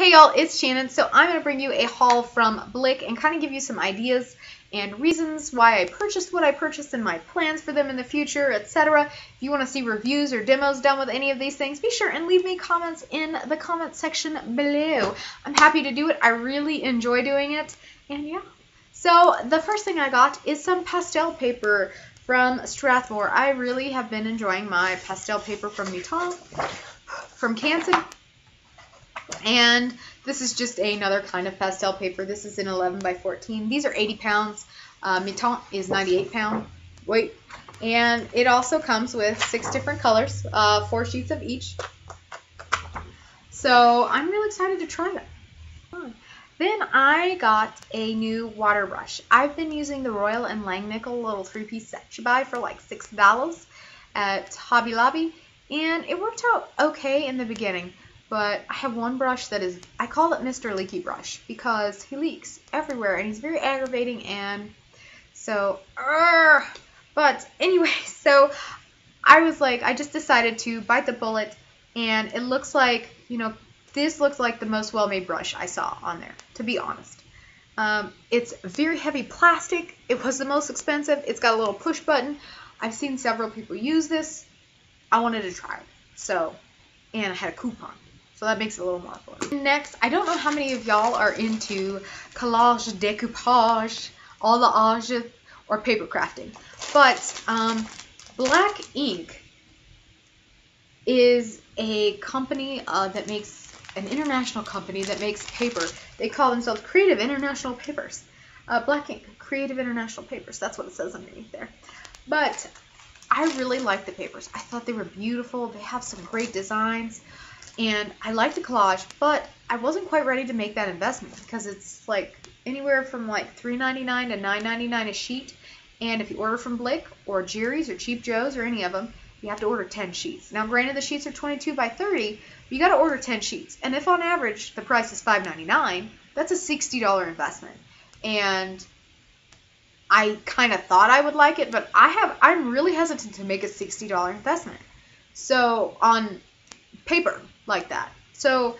Hey y'all, it's Shannon. So I'm going to bring you a haul from Blick and kind of give you some ideas and reasons why I purchased what I purchased and my plans for them in the future, etc. If you want to see reviews or demos done with any of these things, be sure and leave me comments in the comment section below. I'm happy to do it. I really enjoy doing it. And yeah. So the first thing I got is some pastel paper from Strathmore. I really have been enjoying my pastel paper from Mi-Teintes, from Canson and this is just another kind of pastel paper. This is an 11 by 14. These are 80 pounds. Uh, Mi-Teintes is 98 pound weight. And it also comes with six different colors, uh, four sheets of each. So I'm really excited to try that. Then I got a new water brush. I've been using the Royal and Langnickel little three-piece set you buy for like $6 at Hobby Lobby. And it worked out okay in the beginning. But I have one brush that is, I call it Mr. Leaky Brush because he leaks everywhere and he's very aggravating and so, uh, but anyway, so I was like, I just decided to bite the bullet and it looks like, you know, this looks like the most well-made brush I saw on there, to be honest. Um, it's very heavy plastic. It was the most expensive. It's got a little push button. I've seen several people use this. I wanted to try it. So, and I had a coupon. So that makes it a little more fun. Next, I don't know how many of y'all are into collage, decoupage, all the age, or paper crafting. But um, Black Ink is a company uh, that makes, an international company that makes paper. They call themselves Creative International Papers. Uh, Black Ink, Creative International Papers. That's what it says underneath there. But I really like the papers. I thought they were beautiful. They have some great designs and I like the collage, but I wasn't quite ready to make that investment because it's like anywhere from like $3.99 to $9.99 a sheet. And if you order from Blick or Jerry's or Cheap Joe's or any of them, you have to order 10 sheets. Now, granted, the sheets are 22 by 30, but you got to order 10 sheets. And if on average the price is $5.99, that's a $60 investment. And I kind of thought I would like it, but I have I'm really hesitant to make a $60 investment. So on paper like that. So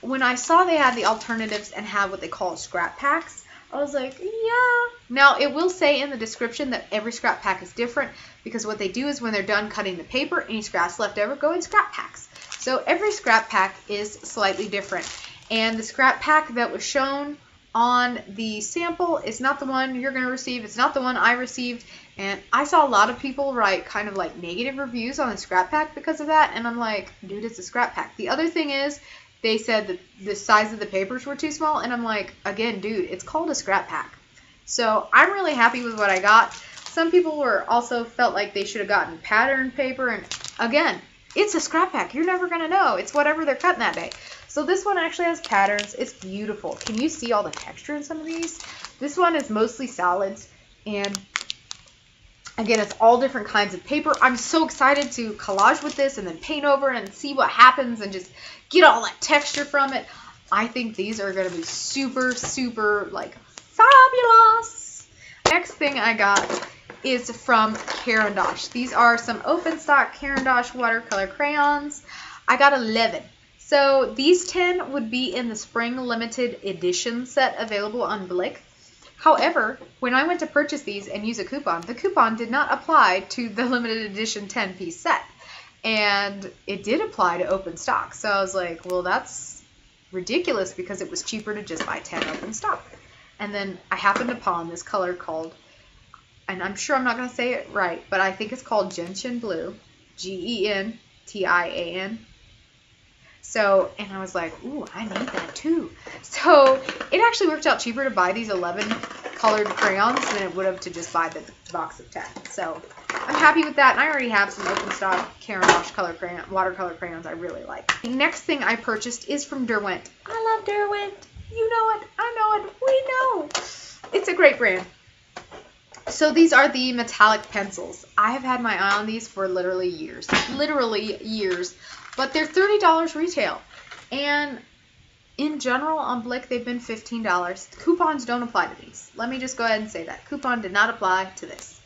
when I saw they had the alternatives and have what they call scrap packs, I was like, yeah. Now, it will say in the description that every scrap pack is different because what they do is when they're done cutting the paper, any scraps left over go in scrap packs. So every scrap pack is slightly different. And the scrap pack that was shown on the sample is not the one you're going to receive. It's not the one I received. And I saw a lot of people write kind of like negative reviews on the scrap pack because of that. And I'm like, dude, it's a scrap pack. The other thing is, they said that the size of the papers were too small. And I'm like, again, dude, it's called a scrap pack. So I'm really happy with what I got. Some people were also felt like they should have gotten pattern paper. And again, it's a scrap pack. You're never going to know. It's whatever they're cutting that day. So this one actually has patterns. It's beautiful. Can you see all the texture in some of these? This one is mostly solids. And again, it's all different kinds of paper. I'm so excited to collage with this and then paint over and see what happens and just get all that texture from it. I think these are going to be super, super, like, fabulous. Next thing I got is from Caran d'Ache. These are some open stock Caran d'Ache watercolor crayons. I got 11. So these 10 would be in the spring limited edition set available on Blick. However, when I went to purchase these and use a coupon, the coupon did not apply to the limited edition 10 piece set. And it did apply to open stock. So I was like, well, that's ridiculous because it was cheaper to just buy 10 open stock. And then I happened upon this color called and I'm sure I'm not going to say it right, but I think it's called Gentian Blue, G E N T I A N. So, and I was like, ooh, I need that too. So, it actually worked out cheaper to buy these 11 colored crayons than it would have to just buy the box of 10. So, I'm happy with that. And I already have some open stock Caran d'Ache color crayon, watercolor crayons I really like. The next thing I purchased is from Derwent. I love Derwent. You know it. I know it. We know. It's a great brand. So these are the metallic pencils. I have had my eye on these for literally years. Literally years. But they're $30 retail. And in general on Blick they've been $15. Coupons don't apply to these. Let me just go ahead and say that. Coupon did not apply to this.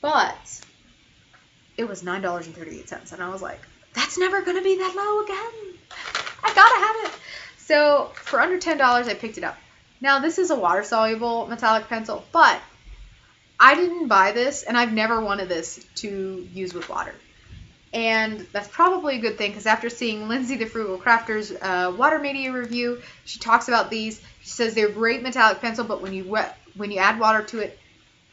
But it was $9.38 and I was like, that's never going to be that low again. I gotta have it. So for under $10, I picked it up. Now, this is a water soluble metallic pencil, but I didn't buy this, and I've never wanted this to use with water. And that's probably a good thing because after seeing Lindsay the Frugal Crafter's uh, water media review, she talks about these. She says they're great metallic pencil, but when you wet, when you add water to it,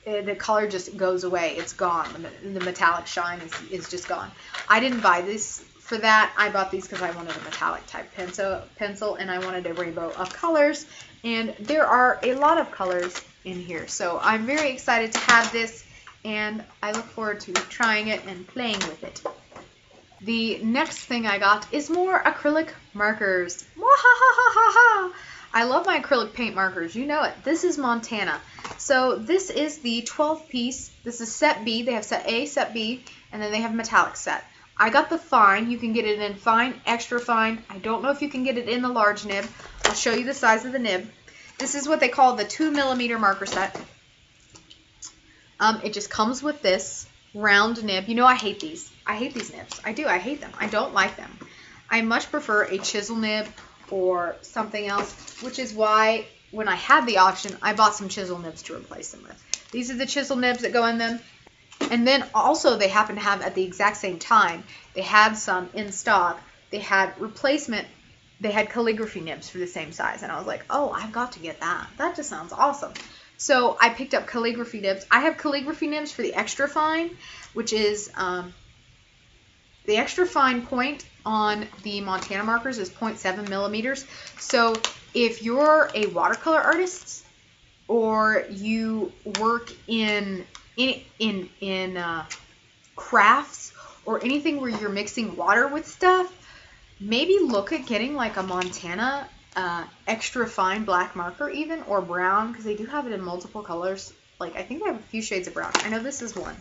eh, the color just goes away. It's gone. The, metallic shine is, is just gone. I didn't buy this for that. I bought these because I wanted a metallic type pencil, pencil, and I wanted a rainbow of colors. And there are a lot of colors in here. So I'm very excited to have this, and I look forward to trying it and playing with it. The next thing I got is more acrylic markers. I love my acrylic paint markers. You know it. This is Montana. So this is the 12 piece. This is set B. They have set A, set B, and then they have metallic set. I got the fine. You can get it in fine, extra fine. I don't know if you can get it in the large nib. I'll show you the size of the nib. This is what they call the 2 millimeter marker set. Um, it just comes with this round nib. You know I hate these. I hate these nibs. I do. I hate them. I don't like them. I much prefer a chisel nib or something else, which is why when I had the option, I bought some chisel nibs to replace them with. These are the chisel nibs that go in them. And then also they happen to have at the exact same time, they had some in stock. They had replacement, they had calligraphy nibs for the same size. And I was like, oh, I've got to get that. That just sounds awesome. So I picked up calligraphy nibs. I have calligraphy nibs for the extra fine, which is um, the extra fine point on the Montana markers is 0.7 millimeters. So if you're a watercolor artist or you work in in in, in uh, crafts or anything where you're mixing water with stuff, maybe look at getting like a Montana uh, extra fine black marker even or brown because they do have it in multiple colors. Like I think they have a few shades of brown. I know this is one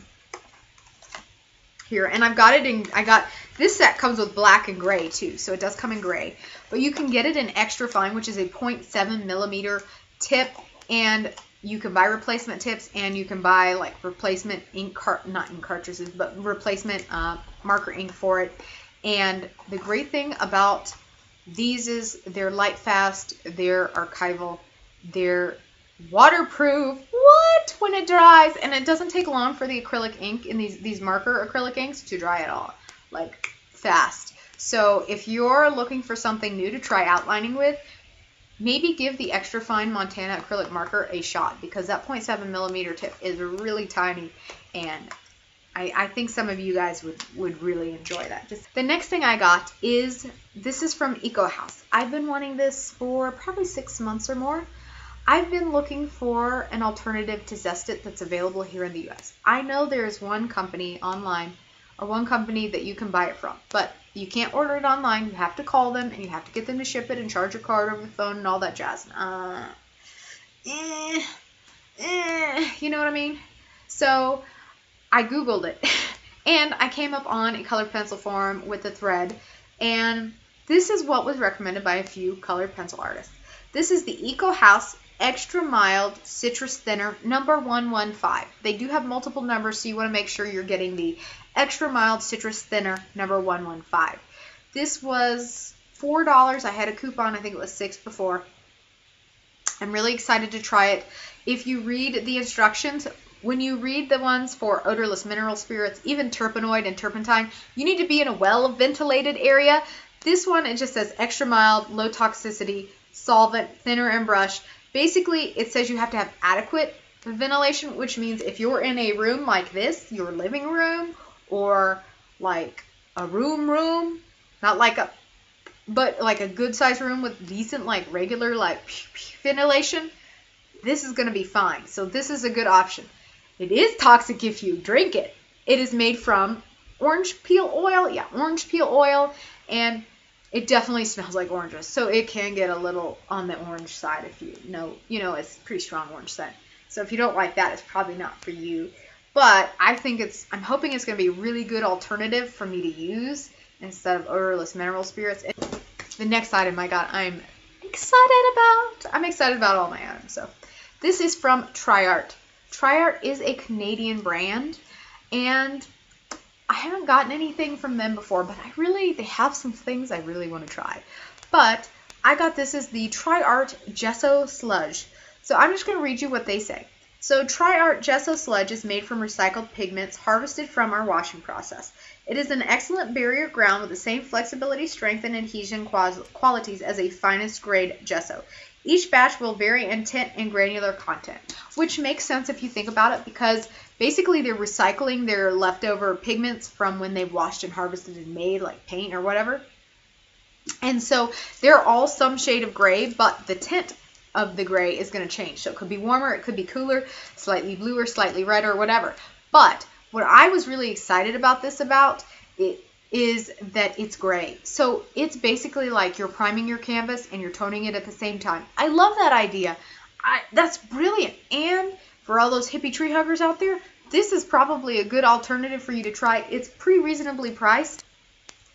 here and I've got it in I got this set comes with black and gray too so it does come in gray. But you can get it in extra fine which is a 0.7 millimeter tip and you can buy replacement tips and you can buy like replacement ink cart not ink cartridges but replacement uh, marker ink for it. And the great thing about these is they're light fast they're archival they're waterproof what when it dries and it doesn't take long for the acrylic ink in these these marker acrylic inks to dry at all like fast so if you're looking for something new to try outlining with maybe give the extra fine Montana acrylic marker a shot because that 0.7 millimeter tip is really tiny and I, I, think some of you guys would, would really enjoy that. Just, the next thing I got is, this is from Eco House. I've been wanting this for probably six months or more. I've been looking for an alternative to Zest-It that's available here in the US. I know there's one company online or one company that you can buy it from, but you can't order it online. You have to call them and you have to get them to ship it and charge your card over the phone and all that jazz. Uh, eh, eh, you know what I mean? So I Googled it and I came up on a colored pencil forum with a thread and this is what was recommended by a few colored pencil artists. This is the Eco House Extra Mild Citrus Thinner number 115. They do have multiple numbers, so you want to make sure you're getting the Extra Mild Citrus Thinner number 115. This was $4. I had a coupon. I think it was 6 before. I'm really excited to try it. If you read the instructions, when you read the ones for odorless mineral spirits, even Turpenoid and turpentine, you need to be in a well ventilated area. This one, it just says extra mild, low toxicity, solvent, thinner and brush. Basically, it says you have to have adequate ventilation, which means if you're in a room like this, your living room, or like a room room, not like a, but like a good sized room with decent like regular like ventilation, this is going to be fine. So this is a good option. It is toxic if you drink it. It is made from orange peel oil, yeah, orange peel oil, and it definitely smells like oranges. So it can get a little on the orange side if you know, you know, it's pretty strong orange scent. So if you don't like that, it's probably not for you. But I think it's, I'm hoping it's going to be a really good alternative for me to use instead of odorless mineral spirits. And the next item I got, I'm excited about. I'm excited about all my items. So this is from Triart. Triart is a Canadian brand, and I haven't gotten anything from them before, but I really, they have some things I really want to try. But I got this as the TriArt Gesso Sludge. So I'm just going to read you what they say. So TriArt Gesso Sludge is made from recycled pigments harvested from our washing process. It is an excellent barrier ground with the same flexibility, strength, and adhesion qualities as a finest grade gesso. Each batch will vary in tint and granular content, which makes sense if you think about it because basically they're recycling their leftover pigments from when they've washed and harvested and made like paint or whatever. And so they're all some shade of gray, but the tint of the gray is going to change. So it could be warmer, it could be cooler, slightly bluer, slightly redder, whatever. But what I was really excited about this about it is that it's gray. So it's basically like you're priming your canvas and you're toning it at the same time. I love that idea. I, that's brilliant. And for all those hippie tree huggers out there, this is probably a good alternative for you to try. It's pretty reasonably priced.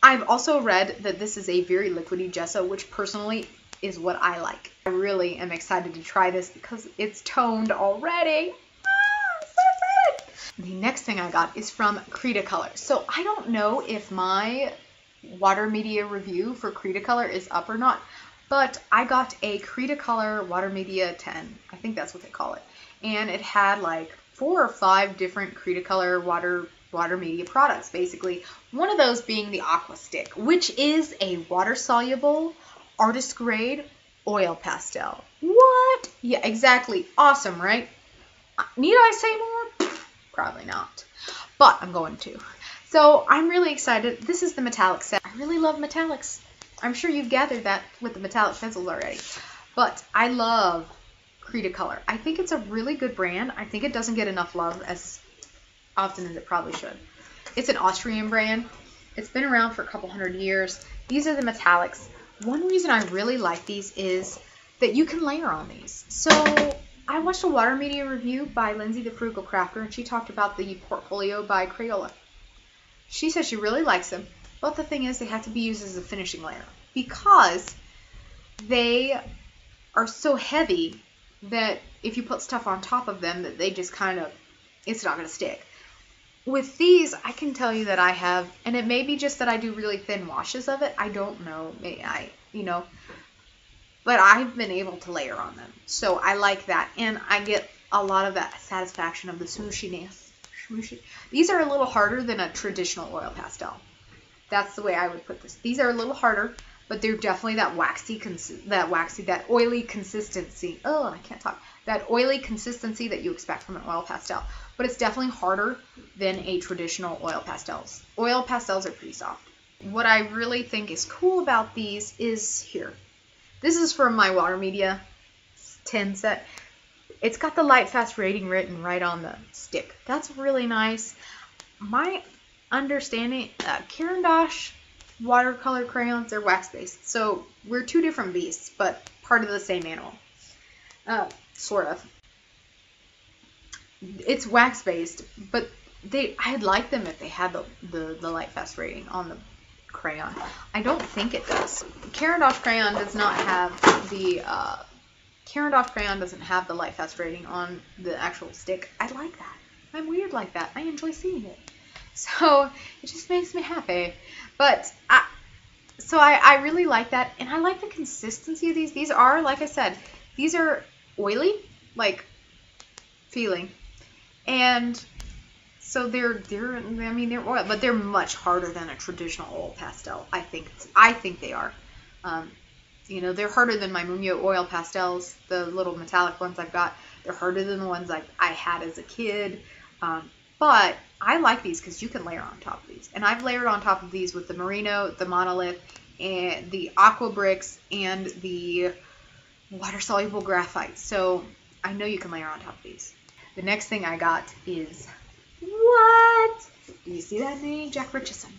I've also read that this is a very liquidy gesso, which personally is what I like. I really am excited to try this because it's toned already. Ah! The next thing I got is from Cretacolor. So I don't know if my water media review for Cretacolor is up or not, but I got a Cretacolor Water Media 10. I think that's what they call it. And it had like four or five different Cretacolor water water media products basically. One of those being the AquaStic, which is a water soluble artist grade oil pastel. What? Yeah, exactly. Awesome, right? Uh, need I say more? Probably not. But I'm going to. So I'm really excited. This is the metallic set. I really love metallics. I'm sure you've gathered that with the metallic pencils already. But I love Cretacolor. I think it's a really good brand. I think it doesn't get enough love as often as it probably should. It's an Austrian brand. It's been around for a couple hundred years. These are the metallics. One reason I really like these is that you can layer on these. So I watched a water media review by Lindsay the Frugal Crafter, and she talked about the portfolio by Crayola. She says she really likes them, but the thing is they have to be used as a finishing layer because they are so heavy that if you put stuff on top of them that they just kind of it's not going to stick with these, I can tell you that I have, and it may be just that I do really thin washes of it. I don't know. I, you know, but I've been able to layer on them. So I like that. And I get a lot of that satisfaction of the smooshiness. Smooshy. These are a little harder than a traditional oil pastel. That's the way I would put this. These are a little harder, but they're definitely that waxy, that waxy, that oily consistency. Oh, I can't talk. That oily consistency that you expect from an oil pastel but it's definitely harder than a traditional oil pastels. Oil pastels are pretty soft. What I really think is cool about these is here. This is from my water media 10 set. It's got the light fast rating written right on the stick. That's really nice. My understanding, uh, watercolor crayons, they're wax based. So we're two different beasts, but part of the same animal. Uh, sort of it's wax based, but they I'd like them if they had the, the, the light fast rating on the crayon. I don't think it does. Caran d'Ache crayon does not have the uh, Caran d'Ache crayon doesn't have the light fast rating on the actual stick. I like that. I'm weird like that. I enjoy seeing it. So it just makes me happy. But I, so I, I really like that, and I like the consistency of these. These are, like I said, these are oily, like feeling and so they're they're I mean they're oil, but they're much harder than a traditional oil pastel. I think I think they are. Um, you know, they're harder than my Mungyo oil pastels, the little metallic ones I've got. They're harder than the ones I, I had as a kid. Um, but I like these because you can layer on top of these. And I've layered on top of these with the Marino, the Monolith, and the Aqua Bricks, and the water soluble graphite. So I know you can layer on top of these. The next thing I got is what? Do you see that name? Jack Richeson.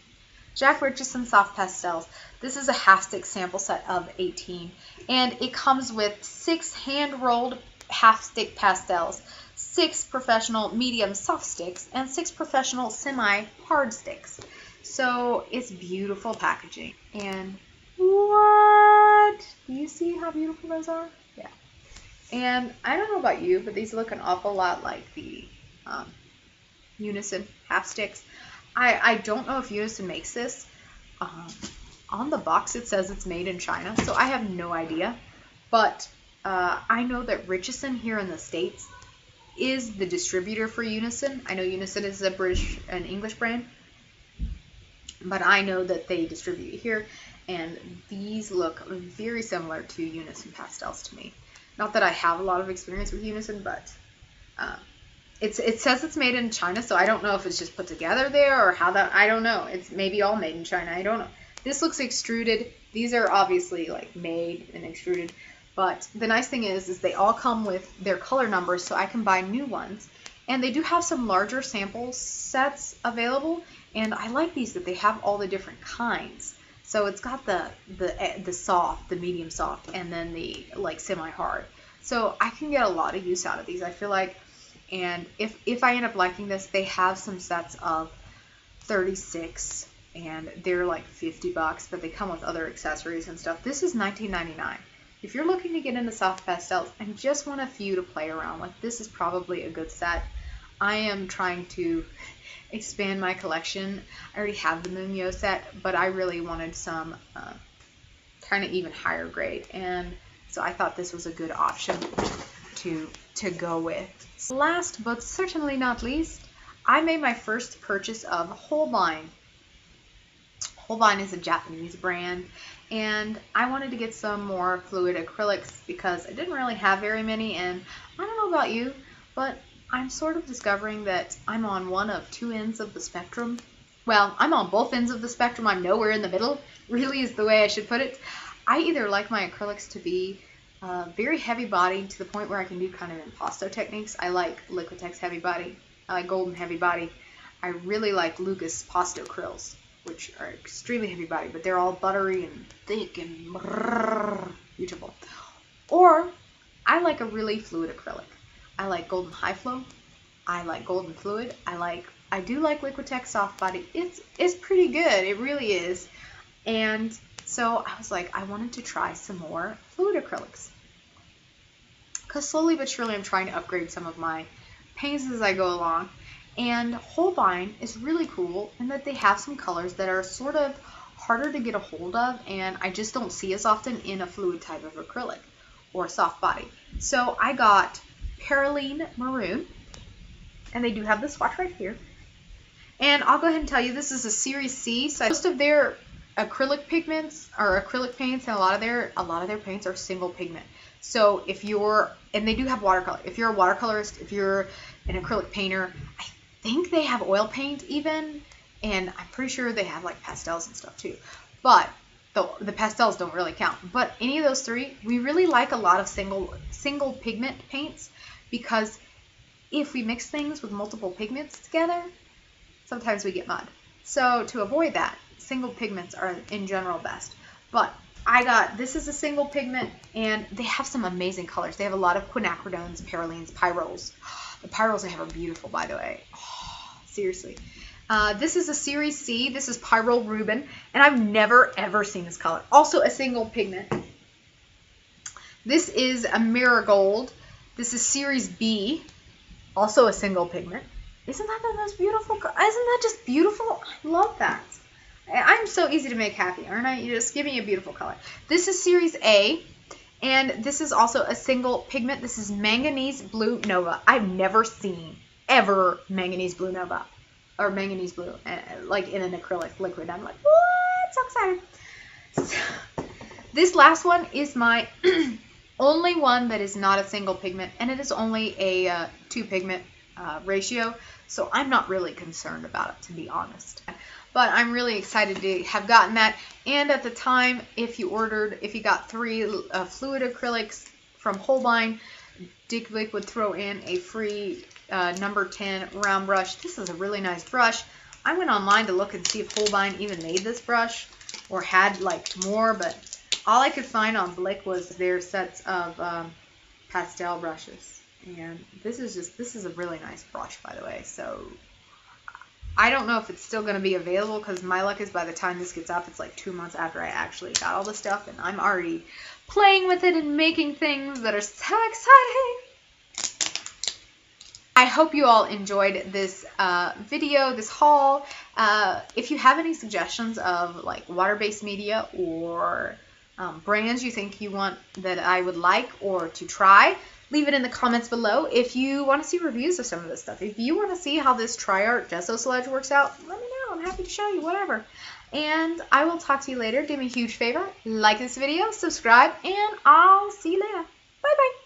Jack Richeson Soft Pastels. This is a half stick sample set of 18, and it comes with six hand rolled half stick pastels, six professional medium soft sticks, and six professional semi hard sticks. So it's beautiful packaging. And what? Do you see how beautiful those are? Yeah. And I don't know about you, but these look an awful lot like the um, Unison half sticks. I, I don't know if Unison makes this. Um, on the box it says it's made in China, so I have no idea. But uh, I know that Richeson here in the States is the distributor for Unison. I know Unison is a British and English brand, but I know that they distribute here, and these look very similar to Unison pastels to me. Not that I have a lot of experience with Unison, but uh, it's it says it's made in China, so I don't know if it's just put together there or how that I don't know. It's maybe all made in China. I don't know. This looks extruded. These are obviously like made and extruded. But the nice thing is, is they all come with their color numbers, so I can buy new ones. And they do have some larger sample sets available, and I like these that they have all the different kinds. So it's got the the eh, the soft, the medium soft, and then the like semi hard. So I can get a lot of use out of these. I feel like, and if if I end up liking this, they have some sets of 36, and they're like 50 bucks, but they come with other accessories and stuff. This is 19.99. If you're looking to get into soft pastels and just want a few to play around with, this is probably a good set. I am trying to expand my collection. I already have the Mungyo set, but I really wanted some uh, kind of even higher grade, and so I thought this was a good option to to go with. Last but certainly not least, I made my first purchase of Holbein. Holbein is a Japanese brand, and I wanted to get some more fluid acrylics because I didn't really have very many, and I don't know about you, but I'm sort of discovering that I'm on one of two ends of the spectrum. Well, I'm on both ends of the spectrum. I'm nowhere in the middle, really is the way I should put it. I either like my acrylics to be uh, very heavy body to the point where I can do kind of impasto techniques. I like Liquitex heavy body. I like Golden heavy body. I really like Lukas Pasto acryls, which are extremely heavy body, but they're all buttery and thick and beautiful. Or I like a really fluid acrylic. I like Golden High Flow. I like Golden Fluid. I like I do like Liquitex Soft Body. It's it's pretty good. It really is. And so I was like, I wanted to try some more fluid acrylics. Because slowly but surely I'm trying to upgrade some of my paints as I go along. And Holbein is really cool in that they have some colors that are sort of harder to get a hold of and I just don't see as often in a fluid type of acrylic or soft body. So I got Perylene Maroon. And they do have the swatch right here. And I'll go ahead and tell you this is a Series C. So most of their acrylic pigments or acrylic paints and a lot of their a lot of their paints are single pigment. So if you're and they do have watercolor. If you're a watercolorist, if you're an acrylic painter, I think they have oil paint even and I'm pretty sure they have like pastels and stuff too. But the, the pastels don't really count. But any of those three, we really like a lot of single single pigment paints because if we mix things with multiple pigments together, sometimes we get mud. So to avoid that, single pigments are in general best. But I got, this is a single pigment, and they have some amazing colors. They have a lot of quinacridones, perylenes, pyrols. The pyrols I have are beautiful, by the way. Oh, seriously. Uh, this is a Series C. This is Pyrrole Rubine, and I've never, ever seen this color. Also a single pigment. This is a Marigold. This is Series B, also a single pigment. Isn't that the most beautiful? Isn't that just beautiful? I love that. I'm so easy to make happy, aren't I? You just give me a beautiful color. This is Series A, and this is also a single pigment. This is Manganese Blue Nova. I've never seen ever Manganese Blue Nova or Manganese Blue, uh, like in an acrylic liquid. I'm like, what? So excited. So, this last one is my only one that is not a single pigment, and it is only a uh, two pigment uh, ratio, so I'm not really concerned about it, to be honest. But I'm really excited to have gotten that, and at the time, if you ordered, if you got three uh, fluid acrylics from Holbein, Dick Blick would throw in a free uh, number 10 round brush. This is a really nice brush. I went online to look and see if Holbein even made this brush or had like more, but all I could find on Blick was their sets of um, pastel brushes. And this is just, this is a really nice brush, by the way. So I don't know if it's still going to be available because my luck is by the time this gets up, it's like two months after I actually got all the stuff. And I'm already playing with it and making things that are so exciting. I hope you all enjoyed this uh, video, this haul. Uh, if you have any suggestions of like water-based media or um, brands you think you want that I would like or to try, leave it in the comments below. If you want to see reviews of some of this stuff, if you want to see how this Tri-Art Gesso Sludge works out, let me know. I'm happy to show you, whatever. And I will talk to you later. Do me a huge favor, like this video, subscribe, and I'll see you later. Bye-bye.